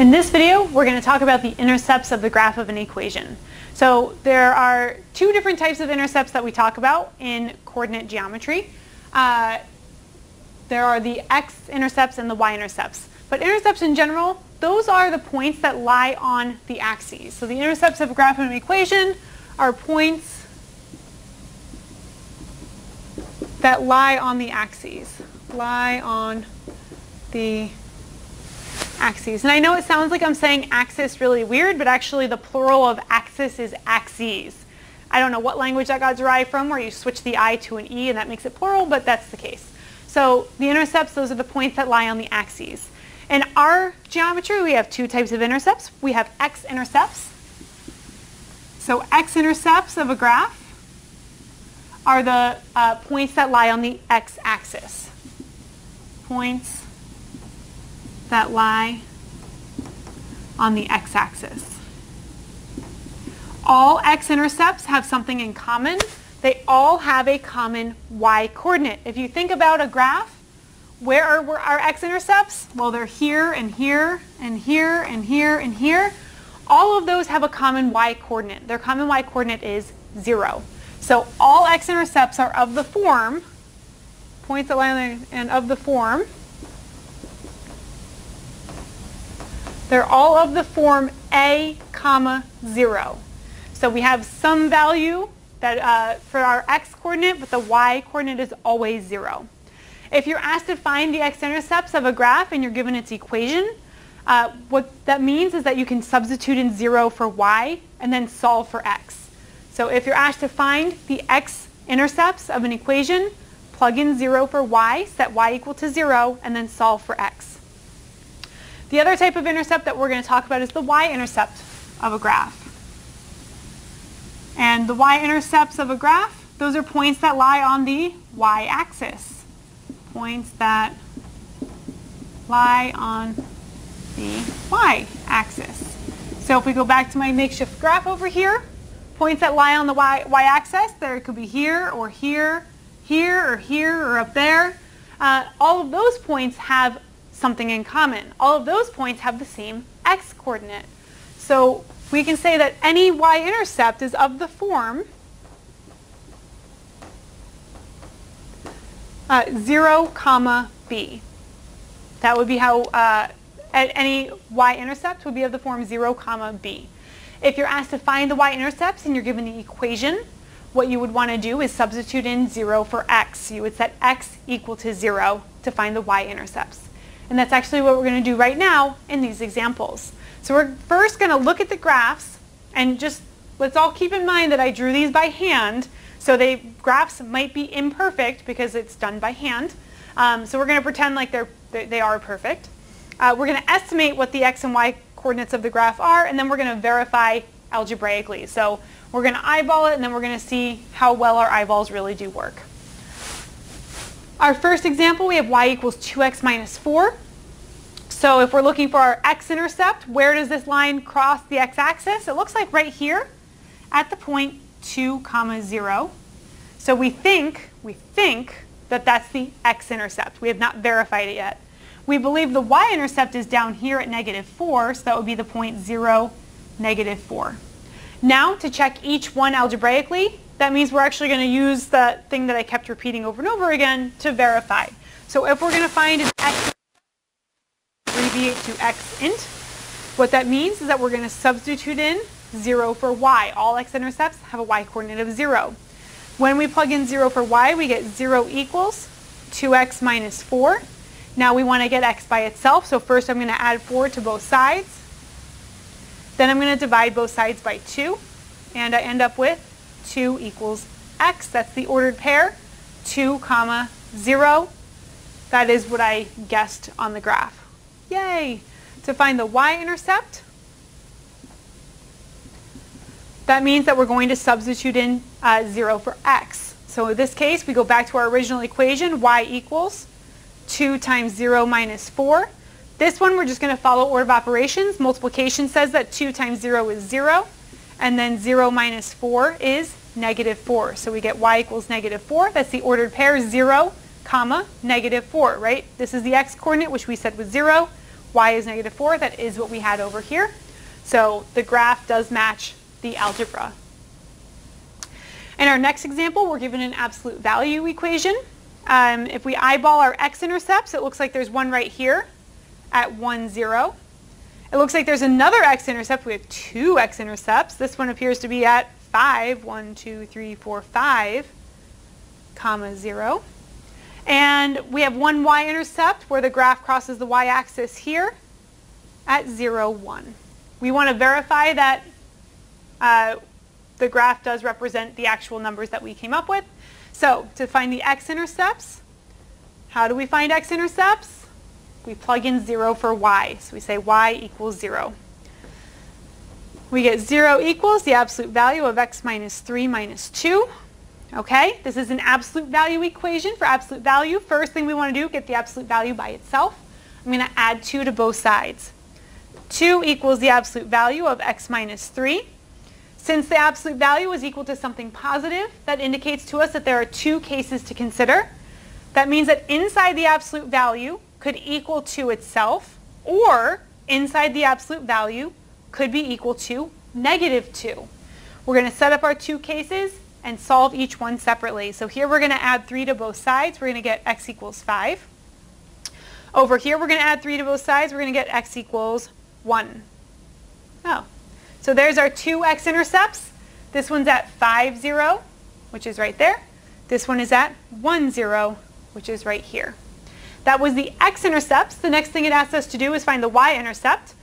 In this video, we're going to talk about the intercepts of the graph of an equation. So there are two different types of intercepts that we talk about in coordinate geometry. Uh, there are the x-intercepts and the y-intercepts. But intercepts in general, those are the points that lie on the axes. So the intercepts of a graph of an equation are points that lie on the axes. Lie on the axes. And I know it sounds like I'm saying axis really weird, but actually the plural of axis is axes. I don't know what language that got derived from where you switch the I to an E and that makes it plural, but that's the case. So the intercepts, those are the points that lie on the axes. In our geometry, we have two types of intercepts. We have x-intercepts. So x-intercepts of a graph are the uh, points that lie on the x-axis. Points that lie on the x-axis. All x-intercepts have something in common. They all have a common y-coordinate. If you think about a graph, where are our x-intercepts? Well, they're here and here and here and here and here. All of those have a common y-coordinate. Their common y-coordinate is 0. So all x-intercepts are of the form, points that lie on the, and of the form They're all of the form a comma 0. So we have some value that uh, for our x-coordinate, but the y-coordinate is always 0. If you're asked to find the x-intercepts of a graph and you're given its equation, uh, what that means is that you can substitute in 0 for y and then solve for x. So if you're asked to find the x-intercepts of an equation, plug in 0 for y, set y equal to 0, and then solve for x. The other type of intercept that we're going to talk about is the y-intercept of a graph. And the y-intercepts of a graph, those are points that lie on the y-axis. Points that lie on the y-axis. So if we go back to my makeshift graph over here, points that lie on the y-axis, there could be here or here, here or here or up there. Uh, all of those points have something in common. All of those points have the same x-coordinate. So we can say that any y-intercept is of the form uh, 0 comma b. That would be how uh, any y-intercept would be of the form 0 comma b. If you're asked to find the y-intercepts and you're given the equation, what you would want to do is substitute in 0 for x. You would set x equal to 0 to find the y-intercepts. And that's actually what we're going to do right now in these examples. So we're first going to look at the graphs and just let's all keep in mind that I drew these by hand. So the graphs might be imperfect because it's done by hand. Um, so we're going to pretend like they're, they are perfect. Uh, we're going to estimate what the x and y coordinates of the graph are, and then we're going to verify algebraically. So we're going to eyeball it, and then we're going to see how well our eyeballs really do work. Our first example, we have y equals 2x minus 4. So if we're looking for our x-intercept, where does this line cross the x-axis? It looks like right here at the point 2 comma 0. So we think, we think that that's the x-intercept. We have not verified it yet. We believe the y-intercept is down here at negative 4, so that would be the point 0, negative 4. Now to check each one algebraically, that means we're actually going to use the thing that I kept repeating over and over again to verify. So if we're going to find an x, abbreviate to x int, what that means is that we're going to substitute in 0 for y. All x-intercepts have a y-coordinate of 0. When we plug in 0 for y, we get 0 equals 2x minus 4. Now we want to get x by itself, so first I'm going to add 4 to both sides. Then I'm going to divide both sides by 2, and I end up with 2 equals x. That's the ordered pair. 2 comma 0. That is what I guessed on the graph. Yay! To find the y-intercept, that means that we're going to substitute in uh, 0 for x. So in this case, we go back to our original equation, y equals 2 times 0 minus 4. This one, we're just going to follow order of operations. Multiplication says that 2 times 0 is 0, and then 0 minus 4 is negative 4. So we get y equals negative 4. That's the ordered pair 0, comma, negative 4, right? This is the x coordinate, which we said was 0. y is negative 4, that is what we had over here. So the graph does match the algebra. In our next example, we're given an absolute value equation. Um, if we eyeball our x-intercepts, it looks like there's one right here at 1, 0. It looks like there's another x-intercept. We have two x-intercepts. This one appears to be at 5, 1, 2, 3, 4, 5, comma 0. And we have one y-intercept where the graph crosses the y-axis here at 0, 1. We want to verify that uh, the graph does represent the actual numbers that we came up with. So to find the x-intercepts, how do we find x-intercepts? We plug in 0 for y. So we say y equals 0. We get 0 equals the absolute value of x minus 3 minus 2. Okay, this is an absolute value equation for absolute value. First thing we want to do, get the absolute value by itself. I'm going to add 2 to both sides. 2 equals the absolute value of x minus 3. Since the absolute value is equal to something positive, that indicates to us that there are two cases to consider. That means that inside the absolute value could equal to itself, or inside the absolute value could be equal to negative 2. We're going to set up our two cases and solve each one separately. So here we're going to add 3 to both sides. We're going to get x equals 5. Over here we're going to add 3 to both sides. We're going to get x equals 1. Oh, so there's our two x-intercepts. This one's at 5, 0, which is right there. This one is at 1, 0, which is right here. That was the x-intercepts. The next thing it asks us to do is find the y-intercept.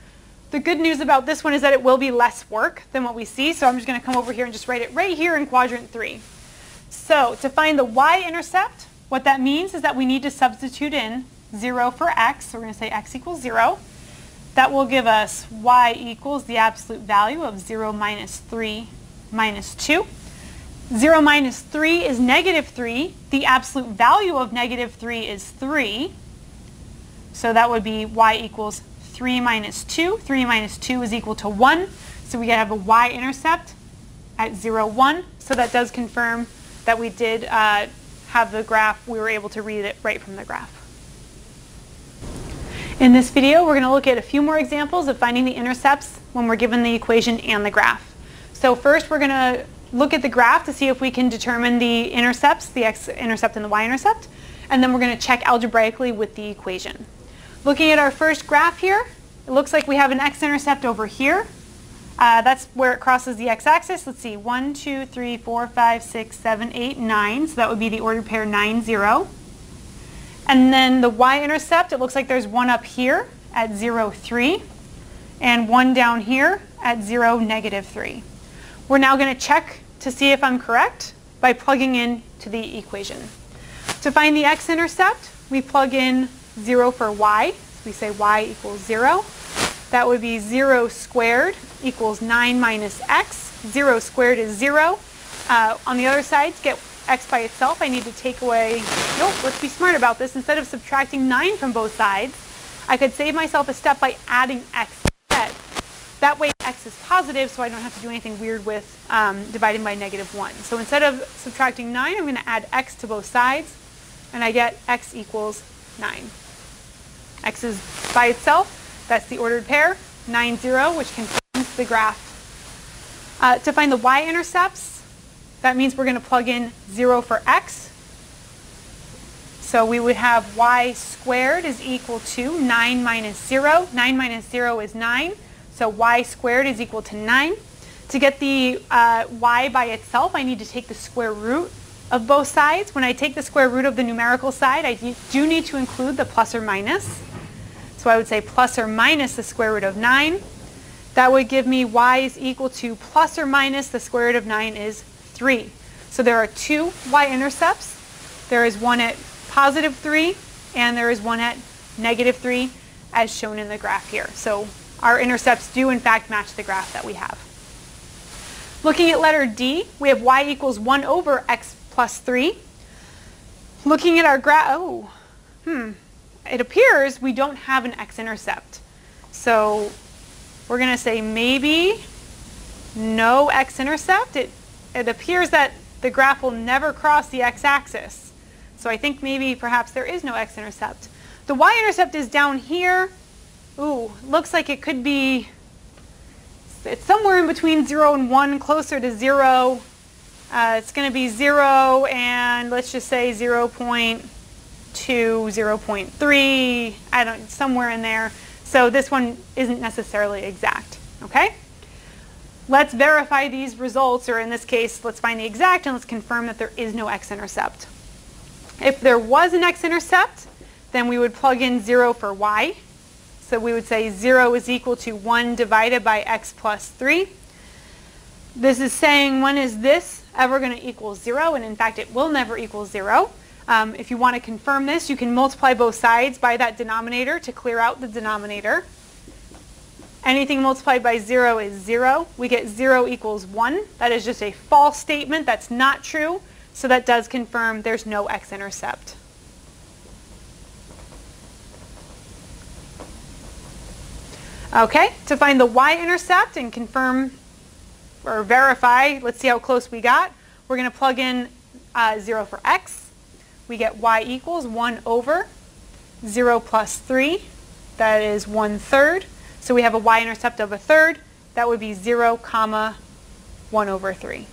The good news about this one is that it will be less work than what we see, so I'm just going to come over here and just write it right here in quadrant 3. So to find the y-intercept, what that means is that we need to substitute in 0 for x, so we're going to say x equals 0. That will give us y equals the absolute value of 0 minus 3 minus 2. 0 minus 3 is negative 3. The absolute value of negative 3 is 3. So that would be y equals 3 minus 2. 3 minus 2 is equal to 1. So we have a y-intercept at 0, 1. So that does confirm that we did uh, have the graph. We were able to read it right from the graph. In this video, we're going to look at a few more examples of finding the intercepts when we're given the equation and the graph. So first, we're going to look at the graph to see if we can determine the intercepts, the x-intercept and the y-intercept. And then we're going to check algebraically with the equation. Looking at our first graph here, it looks like we have an x-intercept over here. Uh, that's where it crosses the x-axis. Let's see, 1, 2, 3, 4, 5, 6, 7, 8, 9. So that would be the ordered pair 9, 0. And then the y-intercept, it looks like there's one up here at 0, 3, and one down here at 0, negative 3. We're now going to check to see if I'm correct by plugging in to the equation. To find the x-intercept, we plug in 0 for y. We say y equals 0. That would be 0 squared equals 9 minus x. 0 squared is 0. Uh, on the other side, to get x by itself, I need to take away, nope, let's be smart about this. Instead of subtracting 9 from both sides, I could save myself a step by adding x instead. That way x is positive, so I don't have to do anything weird with um, dividing by negative 1. So instead of subtracting 9, I'm going to add x to both sides, and I get x equals 9 x is by itself. That's the ordered pair, 9, 0, which confirms the graph. Uh, to find the y-intercepts, that means we're going to plug in 0 for x. So we would have y squared is equal to 9 minus 0. 9 minus 0 is 9. So y squared is equal to 9. To get the uh, y by itself, I need to take the square root of both sides. When I take the square root of the numerical side, I do need to include the plus or minus. So I would say plus or minus the square root of 9. That would give me y is equal to plus or minus the square root of 9 is 3. So there are two y-intercepts. There is one at positive 3 and there is one at negative 3 as shown in the graph here. So our intercepts do in fact match the graph that we have. Looking at letter D, we have y equals 1 over x plus 3. Looking at our graph, oh, hmm, it appears we don't have an x-intercept. So we're going to say maybe no x-intercept. It, it appears that the graph will never cross the x-axis. So I think maybe perhaps there is no x-intercept. The y-intercept is down here ooh, looks like it could be, it's somewhere in between 0 and 1, closer to 0. Uh, it's going to be 0 and let's just say 0 0.2, 0 0.3, I don't, somewhere in there. So this one isn't necessarily exact, okay? Let's verify these results, or in this case, let's find the exact and let's confirm that there is no x-intercept. If there was an x-intercept, then we would plug in 0 for y. So we would say 0 is equal to 1 divided by x plus 3. This is saying when is this ever going to equal 0? And in fact, it will never equal 0. Um, if you want to confirm this, you can multiply both sides by that denominator to clear out the denominator. Anything multiplied by 0 is 0. We get 0 equals 1. That is just a false statement. That's not true. So that does confirm there's no x-intercept. Okay, to find the y-intercept and confirm or verify, let's see how close we got. We're going to plug in uh, 0 for x. We get y equals 1 over 0 plus 3. That is 1 third. So we have a y-intercept of a third. That would be 0 comma 1 over 3.